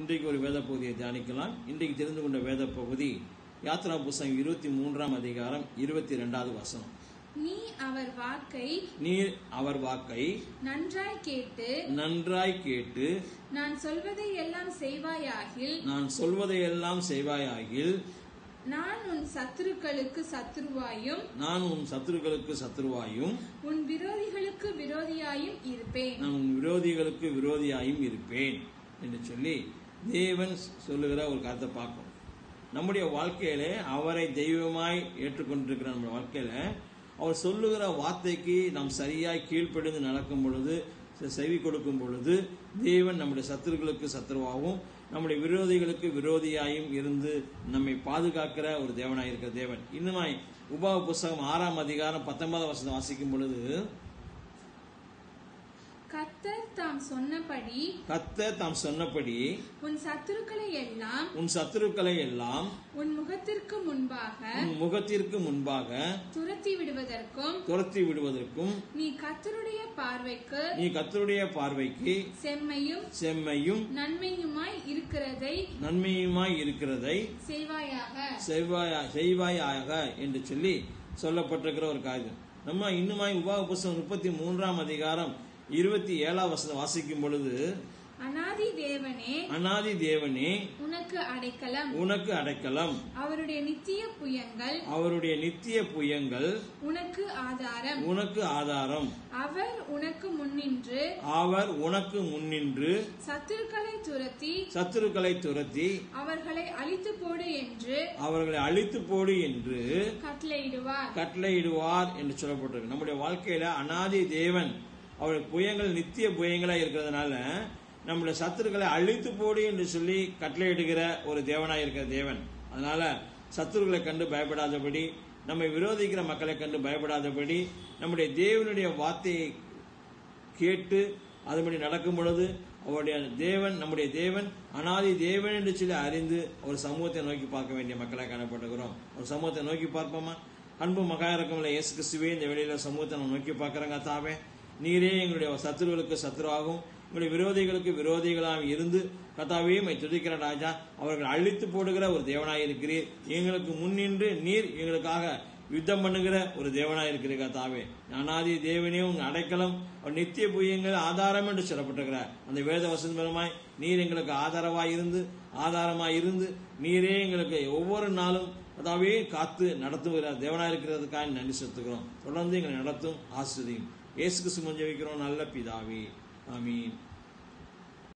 இன்றைக்கு ஒரு வேத பகுதியை தியானிக்கலாம். இன்றைக்கு தெரிந்து கொண்ட வேத பகுதி யாத்ரா புஸ்தகம் இருபத்தி மூன்றாம் அதிகாரம் இருபத்தி ரெண்டாவது வசனம். நீ அவர் வாக்கை நீர் அவர் வாக்கை நன்றாய் கேட்டு நன்றாய் கேட்டு நான் சொல்வதை எல்லாம் செய்வாயாகில் நான் சொல்வதையெல்லாம் செய்வாயாகில் நான் உன் சத்துருக்களுக்கு சத்துருவாயும் நான் உன் சத்துருக்களுக்கு சத்துருவாயும் உன் விரோதிகளுக்கு விரோதியாயும் இருப்பேன். நான் உன் விரோதிகளுக்கு விரோதியாயும் இருப்பேன் என்று சொல்லி தேவன் சொல்லுகிற ஒரு கருத்தை பார்க்கணும். நம்முடைய வாழ்க்கையில அவரை தெய்வமாய் ஏற்றுக்கொண்டிருக்கிற நம்ம வாழ்க்கையில அவர் சொல்லுகிற வார்த்தைக்கு நாம் சரியாய் கீழ்ப்படிந்து நடக்கும் பொழுது செவி கொடுக்கும் பொழுது தேவன் நம்முடைய சத்துருக்களுக்கு சத்துருவாகவும் நம்முடைய விரோதிகளுக்கு விரோதியாயும் இருந்து நம்மை பாதுகாக்கிற ஒரு தேவனாயிருக்கிற தேவன். இன்னுமாய் உபாவ புஸ்தகம் ஆறாம் அதிகாரம் பத்தொன்பதாம் வருஷத்தை வாசிக்கும் பொழுது கர்த்தர் தாம் சொன்னபடி கர்த்தர் தாம் சொன்னபடி உன் சத்துருக்களை எல்லாம் உன் சத்துருக்களை எல்லாம் உன் முகத்திற்கு முன்பாக உன் முகத்திற்கு முன்பாக துரத்தி விடுவதற்கும் துரத்தி விடுவதற்கும் நீ கர்த்தருடைய பார்வைக்கு நீ கர்த்தருடைய பார்வைக்கு செம்மையும் செம்மையும் நன்மையுமாய் இருக்கிறதை நன்மையுமாய் இருக்கிறதை செய்வாயாக. செய்வாயா செய்வாயாக என்று சொல்லி சொல்லப்பட்டிருக்கிற ஒரு காரியம் நம்ம இன்னுமாய் உபாக புஸ்தகம் முப்பத்தி மூன்றாம் அதிகாரம் இருபத்தி ஏழாம் வசனம் வாசிக்கும் பொழுது அனாதி தேவனே அனாதி தேவனே உனக்கு அடைக்கலம். உனக்கு அடைக்கலம். அவருடைய நித்திய புயங்கள் அவருடைய நித்திய புயங்கள் உனக்கு ஆதாரம். உனக்கு ஆதாரம். அவர் உனக்கு முன்னின்று அவர் உனக்கு முன்னின்று சத்துருக்களை துரத்தி சத்துருக்களை துரத்தி அவர்களை அழித்து போடு என்று அவர்களை அழித்து போடு என்று கட்டளையிடுவார். கட்டளையிடுவார் என்று சொல்லப்பட்டிருக்கு. நம்முடைய வாழ்க்கையில அனாதி தேவன் அவருடைய புயங்கள் நித்திய புயங்களா இருக்கிறதுனால நம்முடைய சத்துருக்களை அழித்து போடு என்று சொல்லி கட்டளையிடுகிற ஒரு தேவனாக இருக்கிற தேவன். அதனால சத்துருக்களை கண்டு பயப்படாதபடி நம்மை விரோதிக்கிற மக்களை கண்டு பயப்படாதபடி நம்முடைய தேவனுடைய வார்த்தையை கேட்டு அதுபடி நடக்கும் பொழுது அவருடைய தேவன் நம்முடைய தேவன் அனாதி தேவன் என்று சொல்லி அறிந்து ஒரு சமூகத்தை நோக்கி பார்க்க வேண்டிய மக்களாக காணப்படுகிறோம் ஒரு சமூகத்தை நோக்கி பார்ப்போமா? அன்பு மகா இறக்கமில்ல இயேசு கிறிஸ்துவே இந்த வெளியில சமூகத்தை நம்ம நோக்கி பார்க்கறங்க தாவே. நீரே எங்களுடைய சத்துருவுக்கு சத்துருவாகவும் எங்களுடைய விரோதிகளுக்கு விரோதிகளாக இருந்து கத்தாவே மை துதிக்கிற ராஜா அவர்கள் அழித்து போடுகிற ஒரு தேவனாய் இருக்கிறீர். எங்களுக்கு முன்னின்று நீர் எங்களுக்காக யுத்தம் பண்ணுகிற ஒரு தேவனாய் இருக்கிறீர் கதாவே அனாதி தேவனே உங்க அடைக்கலம் அவர் நித்திய புயங்கள் ஆதாரம் என்று சொல்லப்பட்டிருக்கிறார். அந்த வேத வசந்தமாய் நீர் எங்களுக்கு ஆதாரமாய் இருந்து ஆதாரமாய் இருந்து நீரே எங்களுக்கு ஒவ்வொரு நாளும் அதாவே காத்து நடத்துகிற தேவனாக இருக்கிறதுக்காக நன்றி செலுத்துகிறோம். தொடர்ந்து எங்களை நடத்தும் ஆசிரியம் இயேசுக்கு கிறிஸ்து வைக்கிறோம் நல்ல பிதாவே. ஆமீன்.